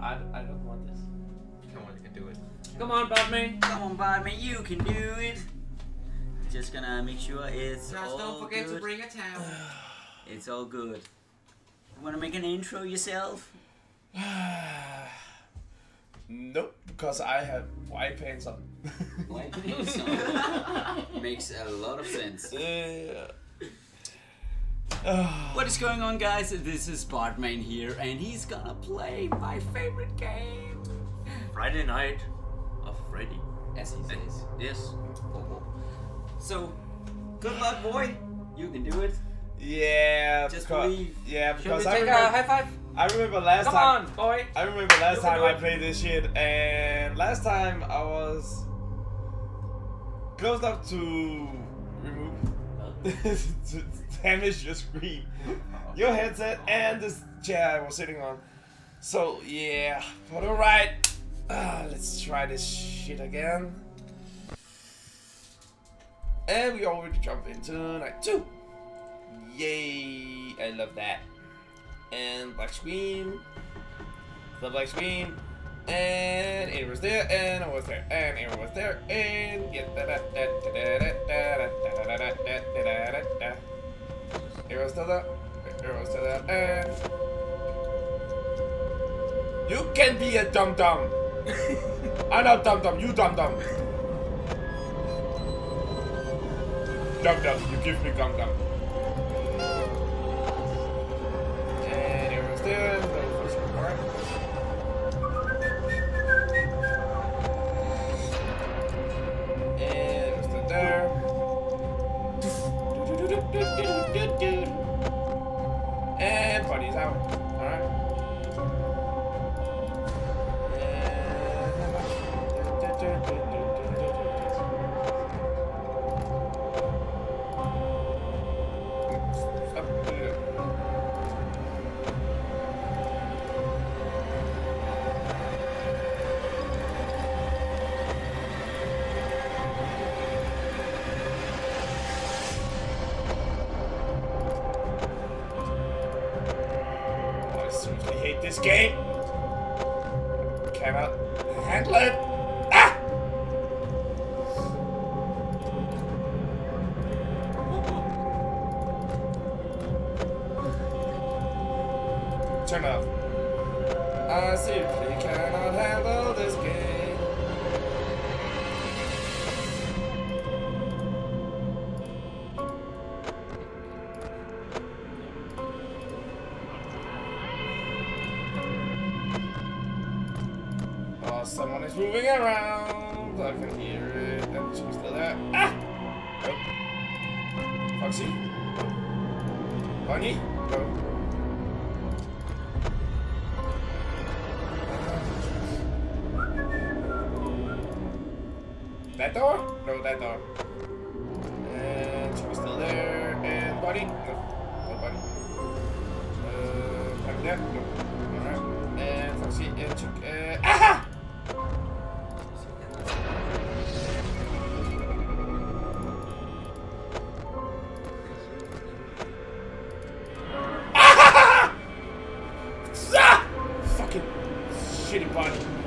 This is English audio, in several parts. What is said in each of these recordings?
I, I don't want this. Come on, you can do it. Come on, Batman. Come on, Batman, you can do it. Just gonna make sure it's Just all don't forget good. to bring a towel. It's all good. Wanna make an intro yourself? nope, because I have white pants on. White pants on. Makes a lot of sense. Yeah. What is going on, guys? This is Bartman here, and he's gonna play my favorite game. Friday night of Freddy. As he says. Yes. Oh, oh. So, good luck, boy. You can do it. Yeah, Just because, believe. yeah, Should we because I take a remember, high five? I remember last Come time. on, boy. I remember last You time I played this shit, and last time I was close enough to remove to damage your screen, your headset, and this chair I was sitting on. So yeah, but alright, uh, let's try this shit again. And we already jump into night two. Yay! I love that. And black screen. The black screen. And it was there, and it was there, and it was there, and yeah, da da da da da da da da da da da da da da. Arrows to that. Arrows to that. And you can be a dum dum. I'm not dum dum. You dum dum. Dum dum. You give me dum dum. And arrows there. And arrows there. Moving around. I can hear it. And she's still there. Ah! Nope. Foxy? Bunny? No. That door? No, that door. And she was still there. And Buddy? No. No Buddy. Uh, Bunny there? No. Alright. And Foxy and Chick. Uh, shitty party.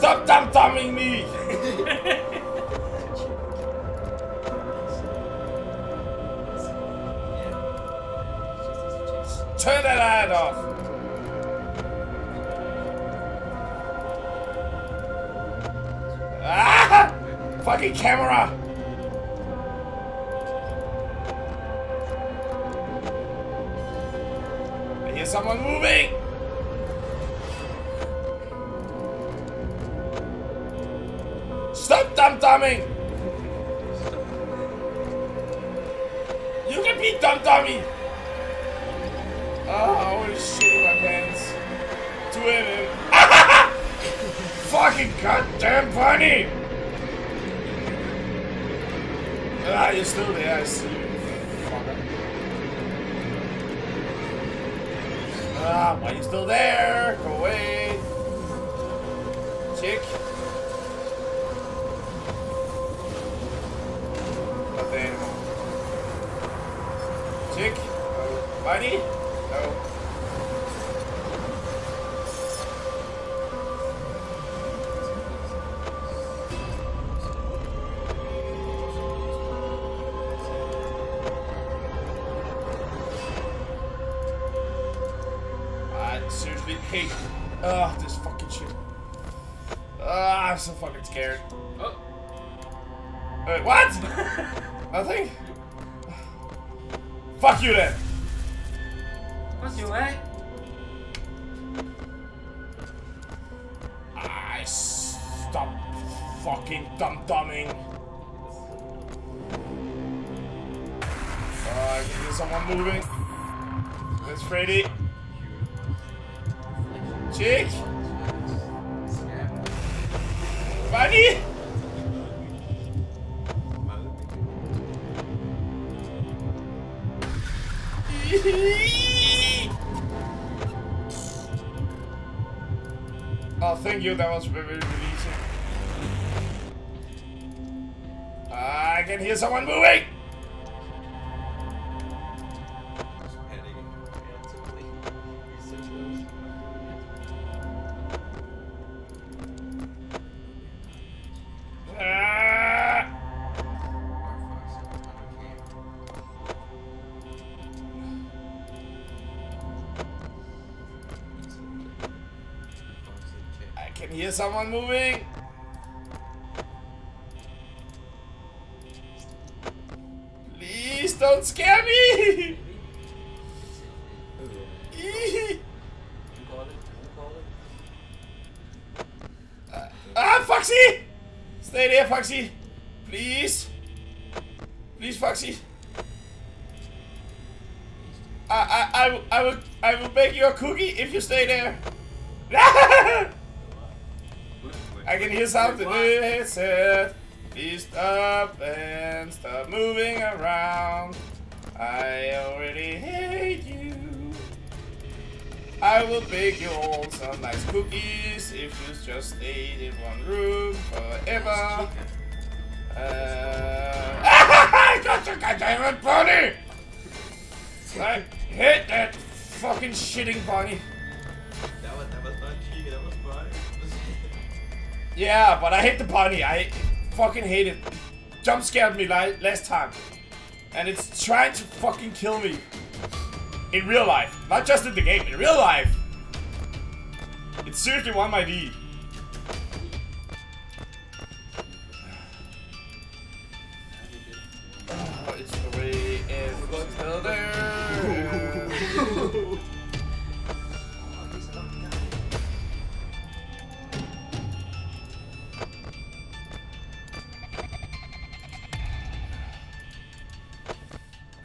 Stop dumbing me! Turn that ad off! Ah! Fucking camera! You can be dumb dummy! Oh, holy shit in my pants. Two in Fucking goddamn bunny! Ah, you're still there, I see you. Ah, why you still there? Go away. Chick. Not Oh. Bunny? No. I seriously hate Ugh, this fucking shit. Ah, I'm so fucking scared. Oh. Wait, what? Nothing? Fuck you then! What's your way? I stop fucking dum dumbing. Uh, I can hear someone moving. That's Freddy. Chick! Bunny! Thank you. That was very releasing. I can hear someone moving. Hear someone moving. Please don't scare me. ah, Foxy! Stay there, Foxy. Please. Please, Foxy. I, I, I, will- I will, I will bake you a cookie if you stay there. I can hear something. It said, please stop and stop moving around. I already hate you. I will bake you all some nice cookies if you just stay in one room forever. Uh, I got you, goddamn bunny! I hate that fucking shitting bunny. Yeah, but I hate the bunny. I fucking hate it. Jump scared me li last time. And it's trying to fucking kill me. In real life. Not just in the game, in real life. It seriously won my V.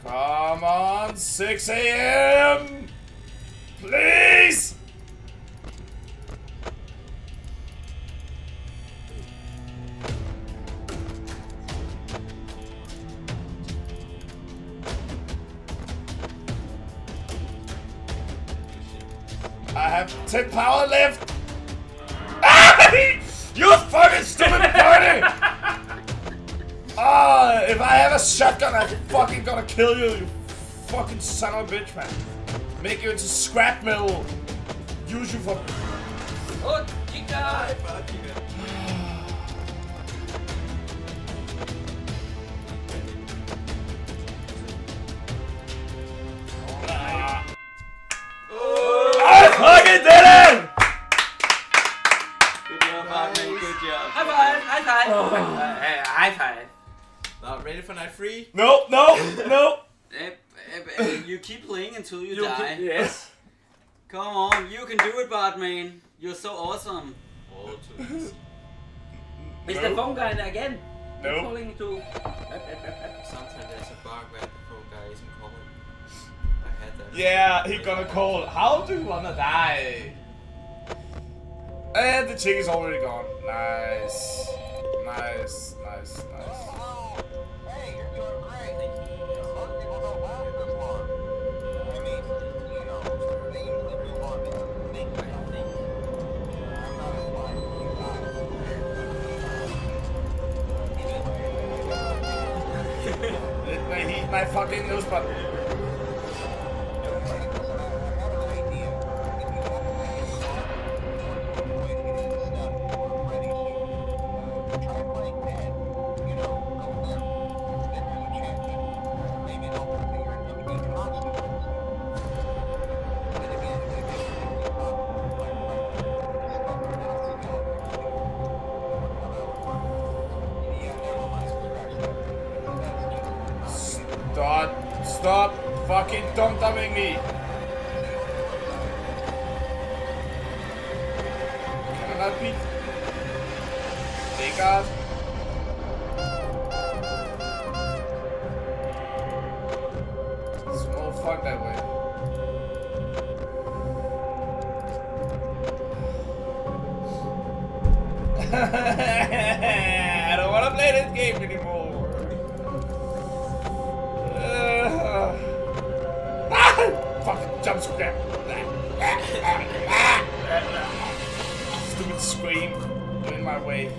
Come on, 6 a.m. kill you, you fucking son of a bitch, man. Make you into scrap metal. Use you for. Oh, Chica! High five! High five! Uh, hey, high five! Now, ready for night three? No, no, no. Eh, eh, eh, You keep playing until you, die. Yes. Come on, you can do it, Bartman. You're so awesome. All to this. It's the phone guy again. No. Calling to. Sometimes there's a bug where the phone guy isn't calling. I had that. Yeah, he gonna call. How do you wanna die? And the chick is already gone. Nice. Nice, nice, nice. My fucking nose button. don't come me. comes crap. Stupid scream. Get in my way.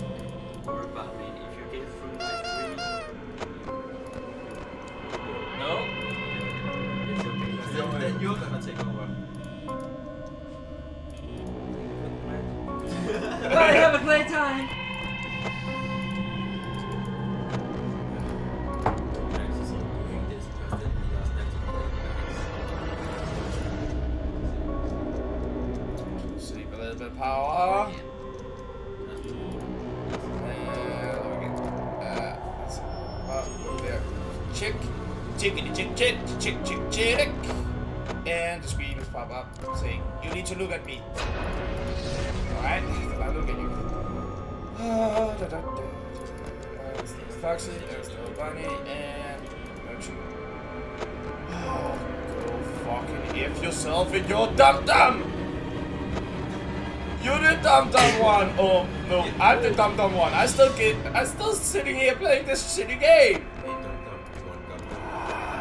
Da, da, da, Foxy, there's the bunny, and Mochi. Oh, go fucking F yourself in your dum dum. You're the dum dum one. Oh no, I'm the dum dum one. I still get. I'm still sitting here playing this shitty game.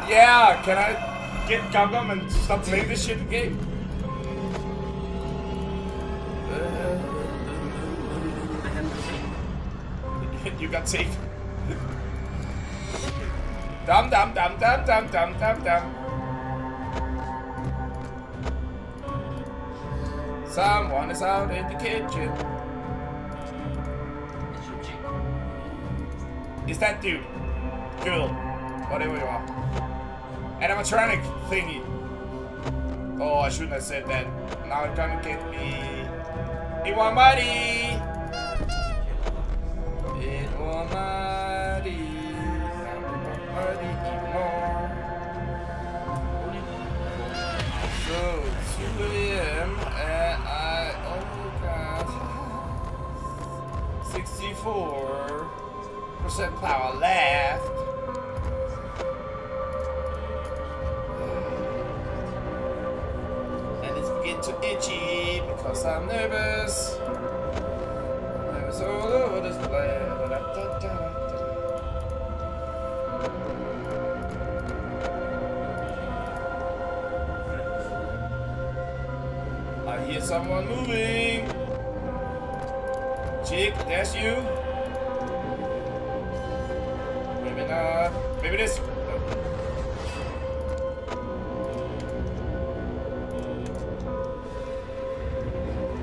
Yeah, can I get Gum Gum and stop playing this shitty game? you got safe. Dum dum dum dum dum dum dum dum. Someone is out in the kitchen. Is that dude? Girl. Whatever you are. Animatronic thingy. Oh, I shouldn't have said that. Now it's gonna get me. You want money? 64 percent power left. And it's beginning to itchy because I'm nervous. I Nervous all over this place. I hear someone moving. Chick, that's you. Maybe not. Maybe this.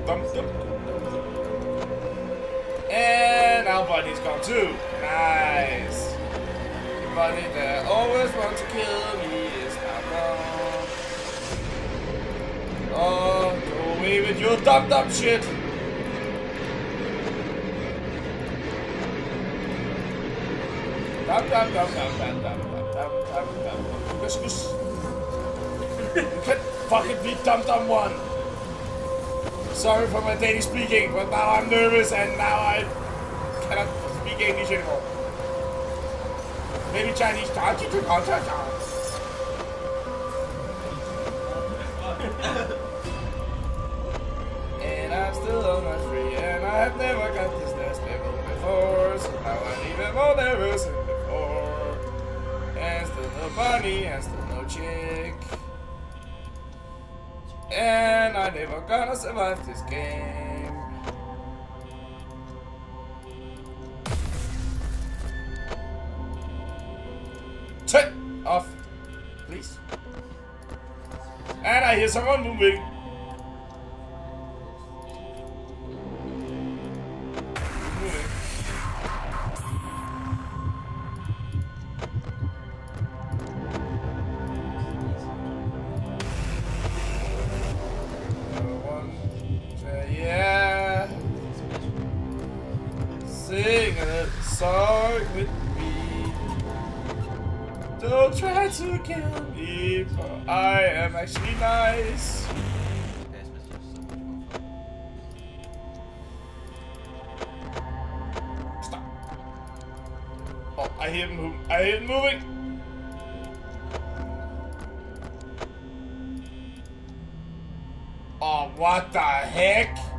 Dum, dum, two. Nice. Bunny that always wants to kill me is not wrong. Oh, go away with your dumb dumb shit. Dum dum dum dum dum dum dum dum dum dum. Gus gus. You can fucking be dum dum one. Sorry for my Danish speaking, but now I'm nervous and now I English anymore. Maybe Chinese. And I'm still on my free, and I've never got this next level before, so now I'm even more nervous than before. And still no bunny, and still no chick. And I never gonna survive this game. ye sanga ninnu bɛ I hate moving. I hate moving. Oh, what the heck?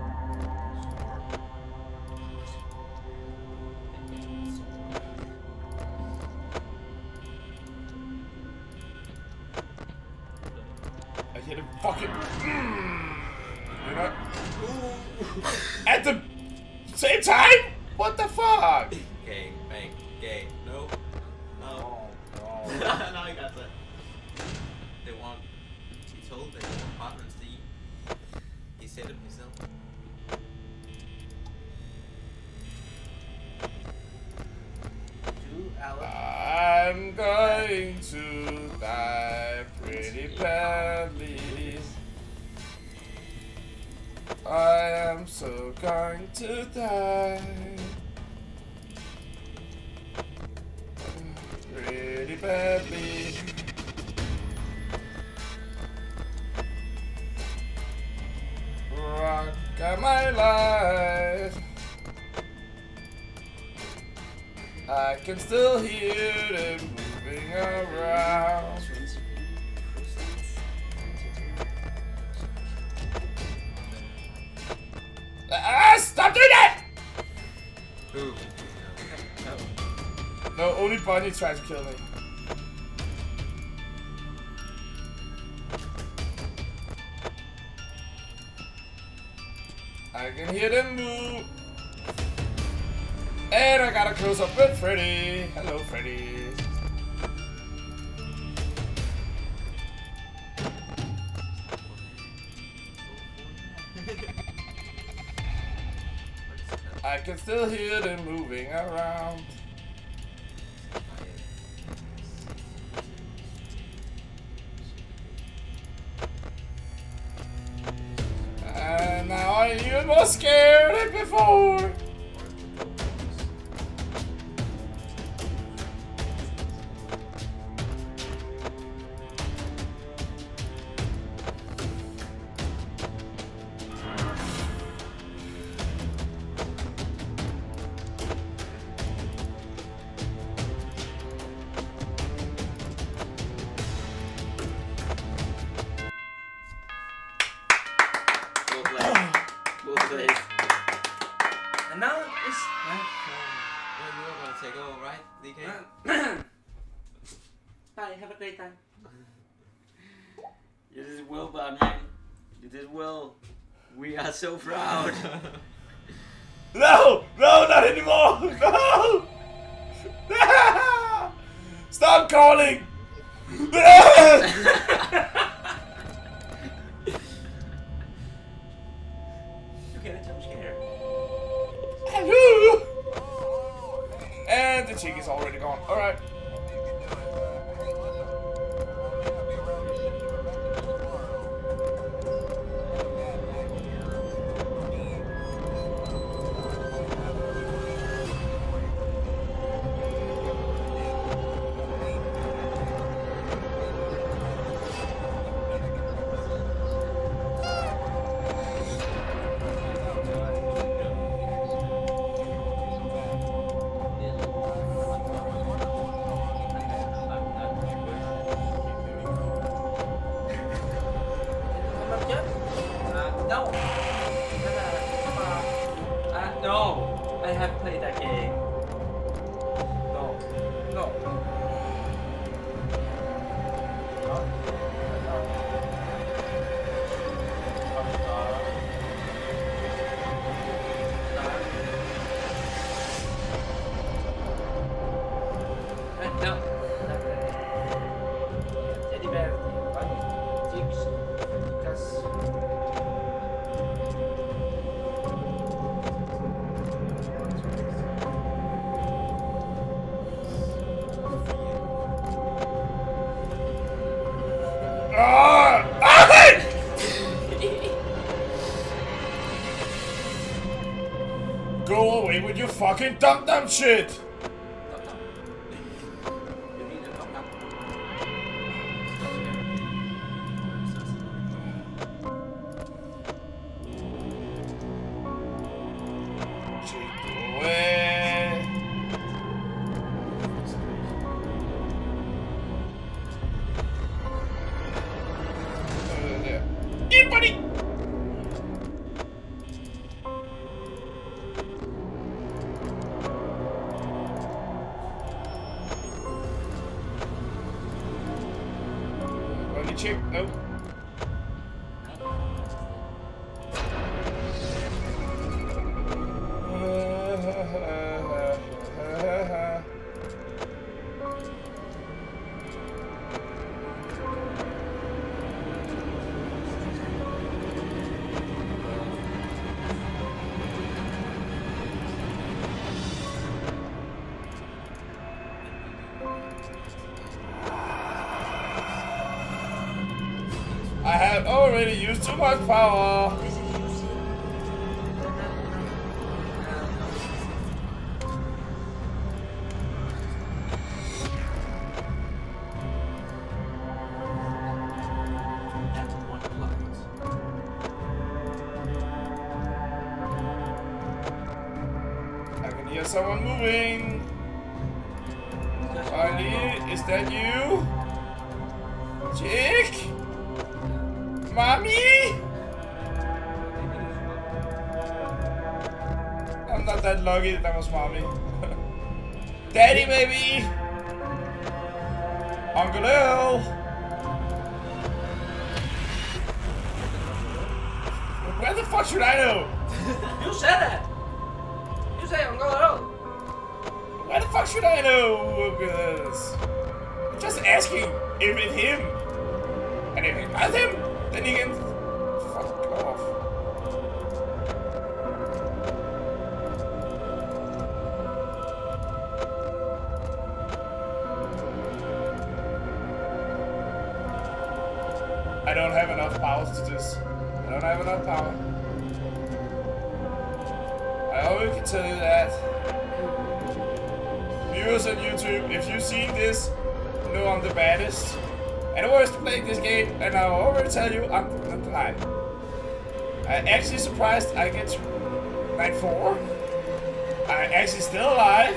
I am so going to die. Pretty badly. Rock my life. I can still hear them moving around. No, only Bunny tries to kill me. I can hear them move. And I got a close up with Freddy. Hello, Freddy. I can still hear them moving around. Bye. Take over, right, DK? turn. Bye, have a great time. You did well, Batman. You did well. We are so proud. No! No, not anymore! No! Stop calling! Is already gone. Alright. Fucking dumb dumb shit! Too much power. That lucky that was mommy. Daddy, baby! Uncle L! Where the fuck should I know? You said that. You say I'm going out. Why the fuck should I know this? I'm just asking if it's him. And if it's not him, then he can I'm actually surprised I get night four. I'm actually still alive,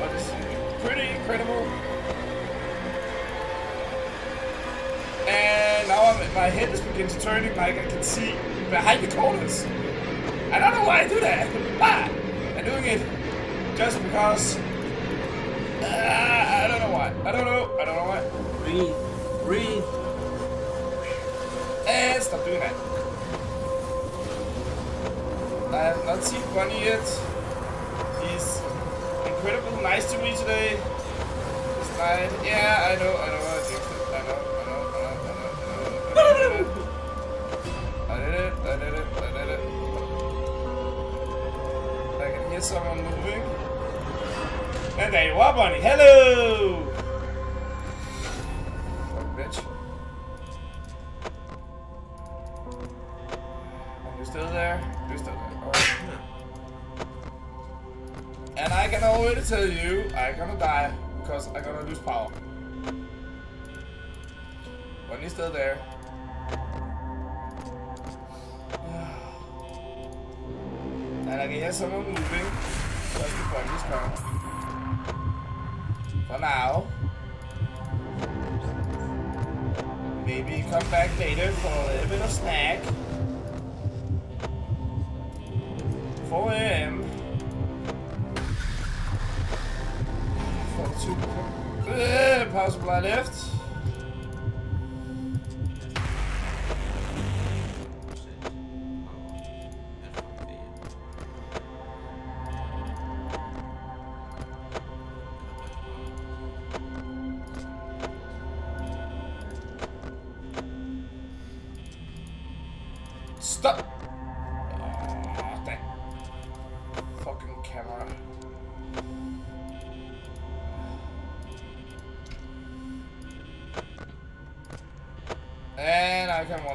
but it's pretty incredible. And now I'm, my head is beginning to turn like I can see behind the corners. I don't know why I do that. Ah, I'm doing it just because. Uh, I don't know why. I don't know. I don't know why. Breathe. Breathe. And stop doing that. I have not seen Bunny yet. He's incredibly nice to me today. This night. Yeah, I know, I know, I jinxed it. I know, I know, I know, I know, I know. I did it, I did it, I did it. I can hear someone moving. And there you are, Bunny. Hello! Fuck, bitch. I can already tell you, I'm gonna die because I'm gonna lose power. Bunny's still there. And I can hear someone moving. That's the bunny's coming. For now. Maybe come back later for a little bit of snack. 4 a.m. power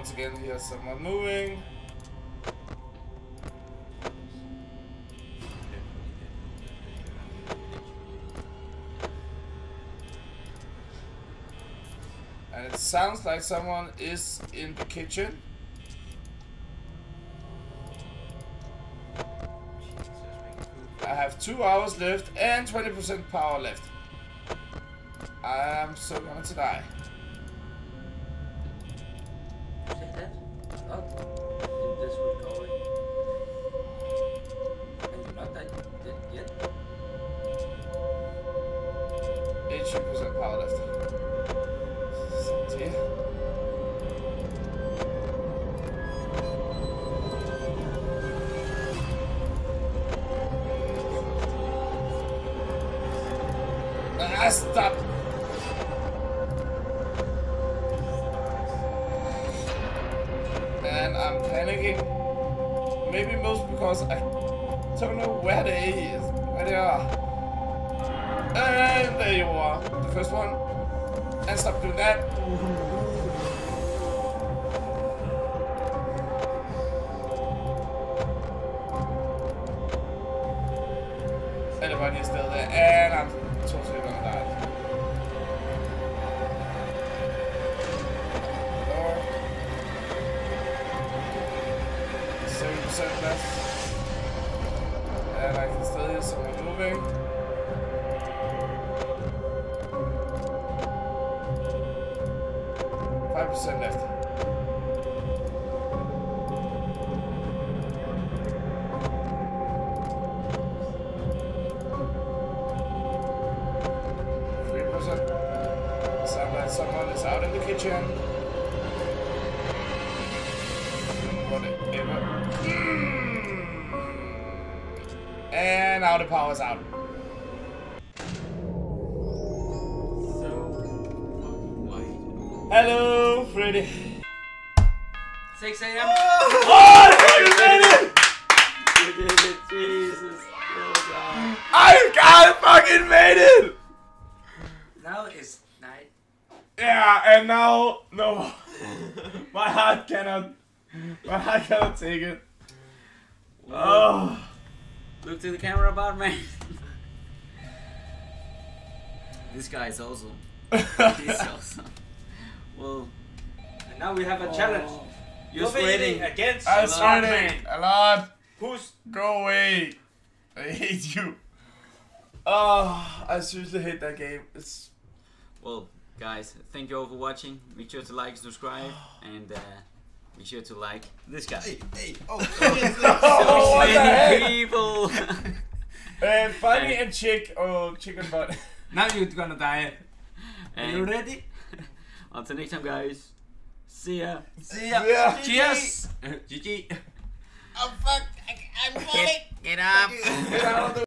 once again hear someone moving. And it sounds like someone is in the kitchen. I have two hours left and 20% power left. I'm so going to die. Ah, stop! And I'm panicking. Maybe most because I don't know where they is, where they are. And there you are, the first one. And stop doing that. Left, and er I can still hear someone moving. Five percent left. Power's out. Hello, Freddy. 6 a.m. Oh, you made it! You did it, Jesus. Well done. I got fucking made it! Now it's night. Yeah, and now no, my heart cannot, my heart cannot take it. Oh, Look to the camera, Bartman. this guy is awesome. He's awesome. Well, And now we have a challenge. You're Just waiting. waiting against I'm Bartman. sweating a lot. Who's Go away. I hate you. Oh, I seriously hate that game. It's well, guys, thank you all for watching. Make sure to like, subscribe, and uh, make sure to like this guy. Hey, hey, oh, Oh, what the heck? Many people. and funny and chick. Oh, chicken butt. now you're gonna die. Are you ready? until next time, guys. See ya. See ya. Yeah. Cheers. GG. oh fuck, I, I'm falling. Get up. Get out of the